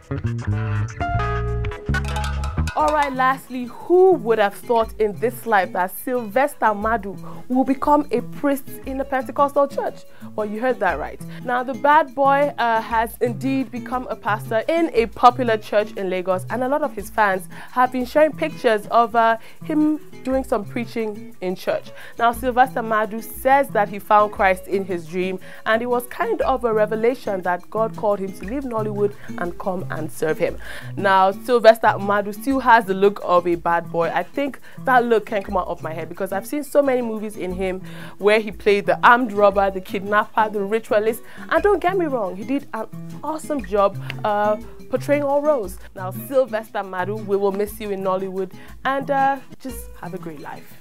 Thank you. Alright, lastly, who would have thought in this life that Sylvester Madu will become a priest in a Pentecostal church? Well, you heard that right. Now, the bad boy uh, has indeed become a pastor in a popular church in Lagos, and a lot of his fans have been sharing pictures of uh, him doing some preaching in church. Now, Sylvester Madu says that he found Christ in his dream, and it was kind of a revelation that God called him to leave Nollywood and come and serve him. Now, Sylvester Madu still has the look of a bad boy. I think that look can come out of my head because I've seen so many movies in him where he played the armed robber, the kidnapper, the ritualist, and don't get me wrong, he did an awesome job uh, portraying all roles. Now, Sylvester Madu, we will miss you in Nollywood and uh, just have a great life.